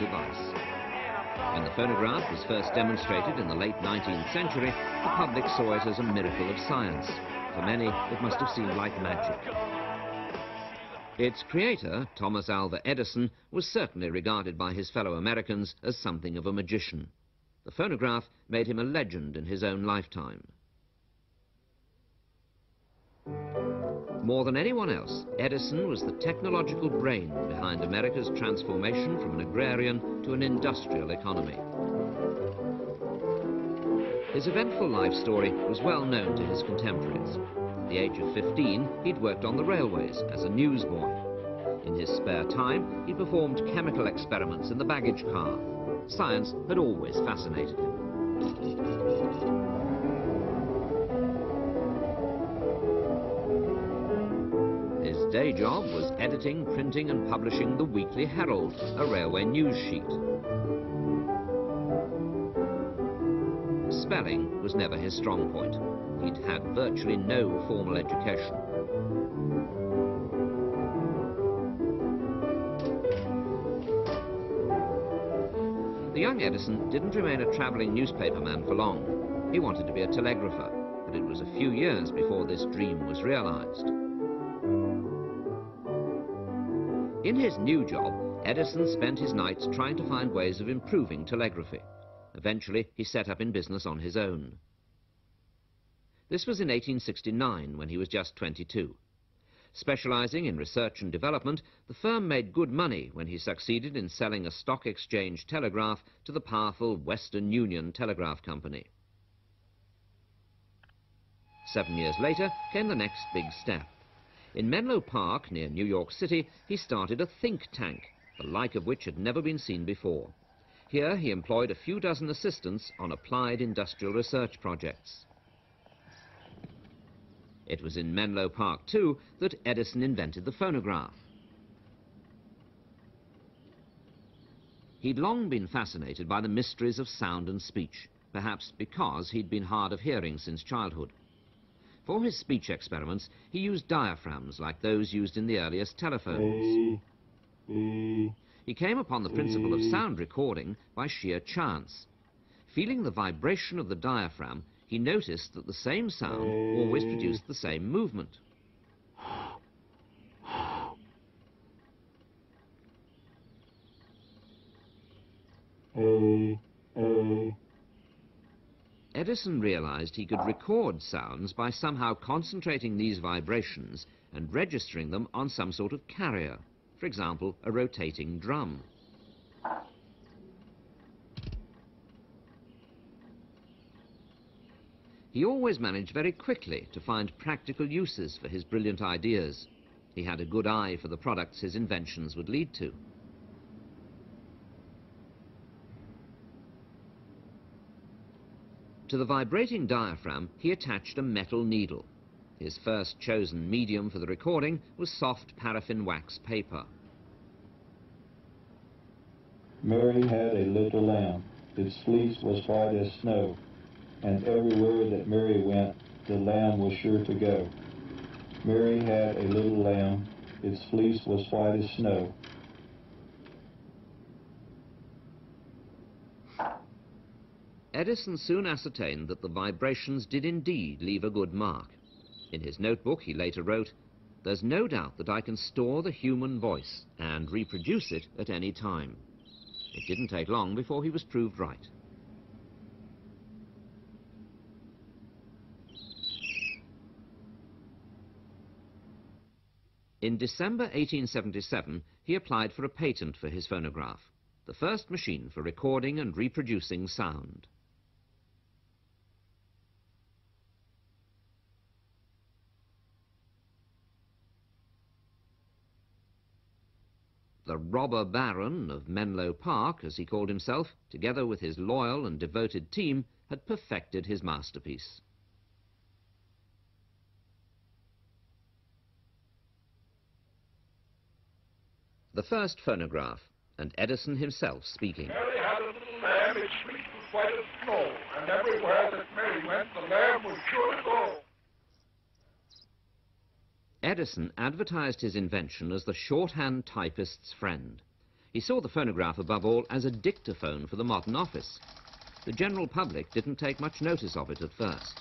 device. When the phonograph was first demonstrated in the late 19th century, the public saw it as a miracle of science. For many, it must have seemed like magic. Its creator, Thomas Alva Edison, was certainly regarded by his fellow Americans as something of a magician. The phonograph made him a legend in his own lifetime. More than anyone else, Edison was the technological brain behind America's transformation from an agrarian to an industrial economy. His eventful life story was well known to his contemporaries. At the age of 15, he'd worked on the railways as a newsboy. In his spare time, he performed chemical experiments in the baggage car. Science had always fascinated him. Day job was editing, printing and publishing the Weekly Herald, a railway news sheet. Spelling was never his strong point. He'd had virtually no formal education. The young Edison didn't remain a travelling newspaperman for long. He wanted to be a telegrapher, but it was a few years before this dream was realized. In his new job, Edison spent his nights trying to find ways of improving telegraphy. Eventually, he set up in business on his own. This was in 1869, when he was just 22. Specializing in research and development, the firm made good money when he succeeded in selling a stock exchange telegraph to the powerful Western Union Telegraph Company. Seven years later came the next big step. In Menlo Park, near New York City, he started a think tank, the like of which had never been seen before. Here he employed a few dozen assistants on applied industrial research projects. It was in Menlo Park, too, that Edison invented the phonograph. He'd long been fascinated by the mysteries of sound and speech, perhaps because he'd been hard of hearing since childhood. For his speech experiments, he used diaphragms like those used in the earliest telephones. He came upon the principle of sound recording by sheer chance. Feeling the vibration of the diaphragm, he noticed that the same sound always produced the same movement. A, A, Edison realized he could record sounds by somehow concentrating these vibrations and registering them on some sort of carrier, for example, a rotating drum. He always managed very quickly to find practical uses for his brilliant ideas. He had a good eye for the products his inventions would lead to. To the vibrating diaphragm, he attached a metal needle. His first chosen medium for the recording was soft paraffin wax paper. Mary had a little lamb. Its fleece was white as snow, and everywhere that Mary went, the lamb was sure to go. Mary had a little lamb. Its fleece was white as snow, Edison soon ascertained that the vibrations did indeed leave a good mark. In his notebook, he later wrote, There's no doubt that I can store the human voice and reproduce it at any time. It didn't take long before he was proved right. In December 1877, he applied for a patent for his phonograph, the first machine for recording and reproducing sound. The robber baron of Menlo Park, as he called himself, together with his loyal and devoted team, had perfected his masterpiece. The first phonograph, and Edison himself speaking. Mary had a little lamb, its white as snow, and everywhere that Mary went, the lamb was sure to go. Edison advertised his invention as the shorthand typist's friend. He saw the phonograph above all as a dictaphone for the modern office. The general public didn't take much notice of it at first.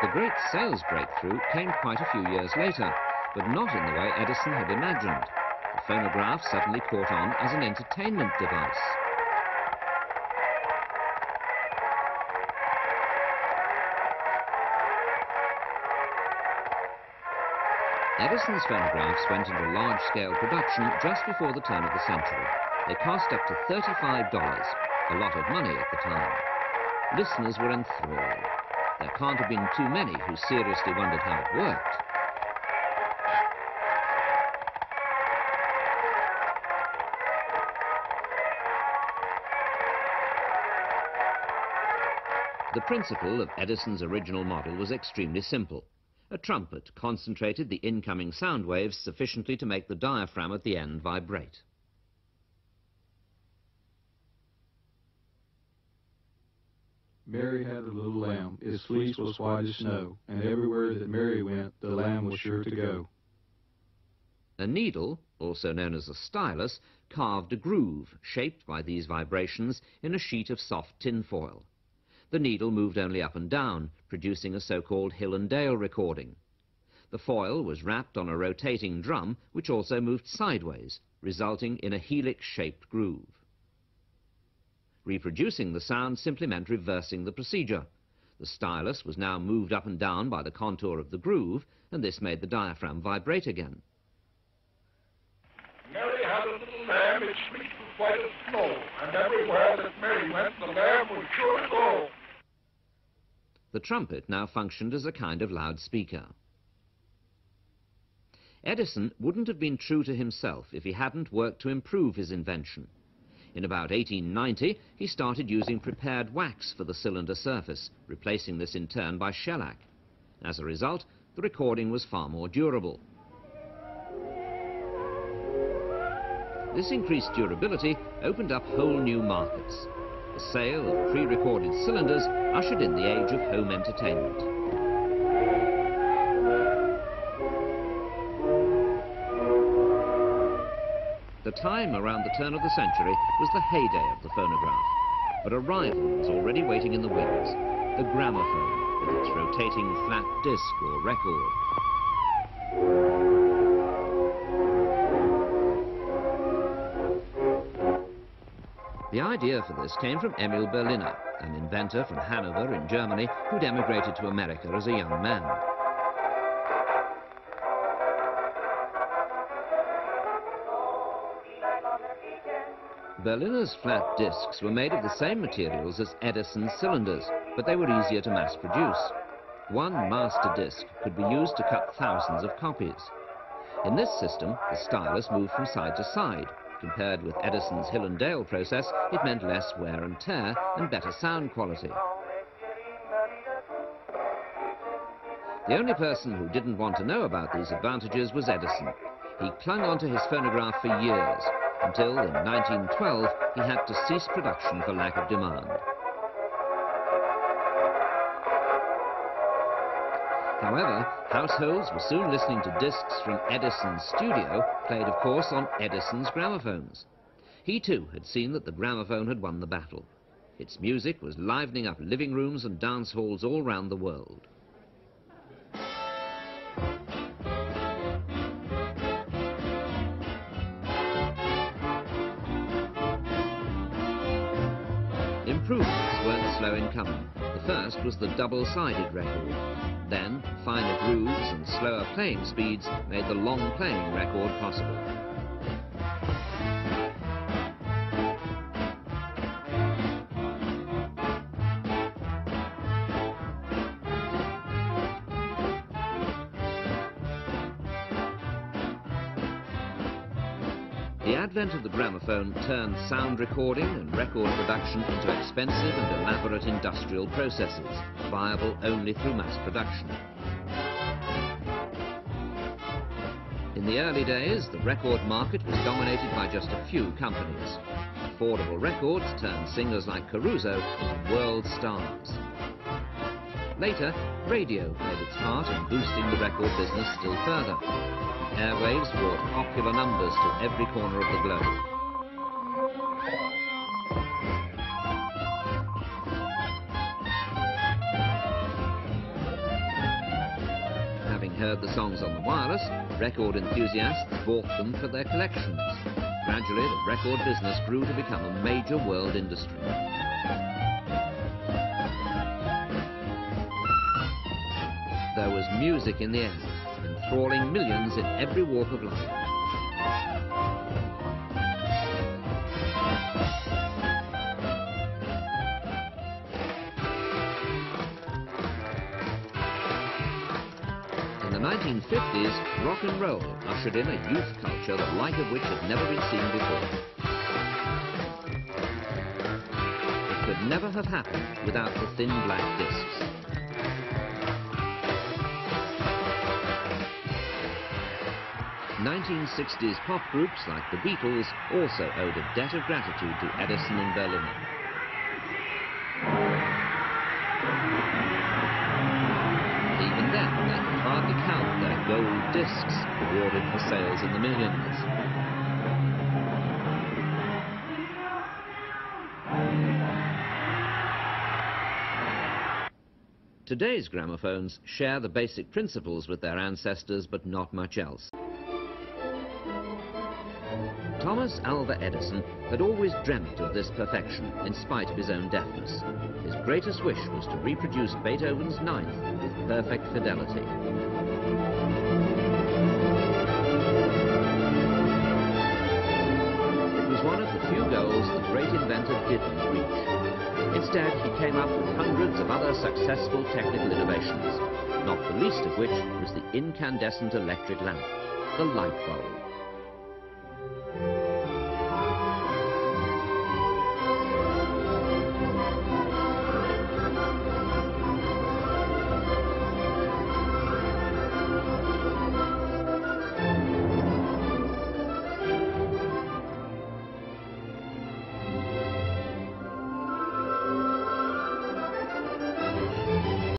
The great sales breakthrough came quite a few years later, but not in the way Edison had imagined. The phonograph suddenly caught on as an entertainment device. Edison's phonographs went into large-scale production just before the turn of the century. They cost up to $35, a lot of money at the time. Listeners were enthralled. There can't have been too many who seriously wondered how it worked. The principle of Edison's original model was extremely simple. A trumpet concentrated the incoming sound waves sufficiently to make the diaphragm at the end vibrate. Mary had a little lamb. Its fleece was white as snow, and everywhere that Mary went, the lamb was sure to go. A needle, also known as a stylus, carved a groove shaped by these vibrations in a sheet of soft tinfoil. The needle moved only up and down, producing a so-called hill and dale recording. The foil was wrapped on a rotating drum, which also moved sideways, resulting in a helix-shaped groove. Reproducing the sound simply meant reversing the procedure. The stylus was now moved up and down by the contour of the groove, and this made the diaphragm vibrate again. Mary had a little lamb, white as snow, and everywhere that Mary went, the lamb sure go. The trumpet now functioned as a kind of loudspeaker. Edison wouldn't have been true to himself if he hadn't worked to improve his invention. In about 1890, he started using prepared wax for the cylinder surface, replacing this in turn by shellac. As a result, the recording was far more durable. This increased durability opened up whole new markets. Sale of pre-recorded cylinders ushered in the age of home entertainment. The time around the turn of the century was the heyday of the phonograph. But a rival was already waiting in the wings, the gramophone, with its rotating flat disc or record. The idea for this came from Emil Berliner, an inventor from Hanover in Germany who'd emigrated to America as a young man. Berliner's flat discs were made of the same materials as Edison's cylinders, but they were easier to mass produce. One master disc could be used to cut thousands of copies. In this system, the stylus moved from side to side. Compared with Edison's Hill and Dale process, it meant less wear and tear and better sound quality. The only person who didn't want to know about these advantages was Edison. He clung onto his phonograph for years, until in 1912 he had to cease production for lack of demand. However, households were soon listening to discs from Edison's studio, played of course on Edison's gramophones. He too had seen that the gramophone had won the battle. Its music was livening up living rooms and dance halls all round the world. Improvements in. The first was the double-sided record. Then, finer grooves and slower playing speeds made the long-playing record possible. The advent of the gramophone turned sound recording and record production into expensive and elaborate industrial processes, viable only through mass production. In the early days, the record market was dominated by just a few companies. Affordable records turned singers like Caruso into world stars. Later, radio played its part in boosting the record business still further. Airwaves brought popular numbers to every corner of the globe. Having heard the songs on the wireless, record enthusiasts bought them for their collections. Gradually, the record business grew to become a major world industry. There was music in the air, enthralling millions in every walk of life. In the 1950s, rock and roll ushered in a youth culture the like of which had never been seen before. It could never have happened without the thin black discs. 1960s pop groups like the Beatles also owed a debt of gratitude to Edison and Berliner. Even then, they could hardly count their gold discs awarded for sales in the millions. Today's gramophones share the basic principles with their ancestors, but not much else. Thomas Alva Edison had always dreamt of this perfection, in spite of his own deafness. His greatest wish was to reproduce Beethoven's Ninth with perfect fidelity. It was one of the few goals the great inventor didn't reach. Instead, he came up with hundreds of other successful technical innovations, not the least of which was the incandescent electric lamp, the light bulb.